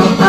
명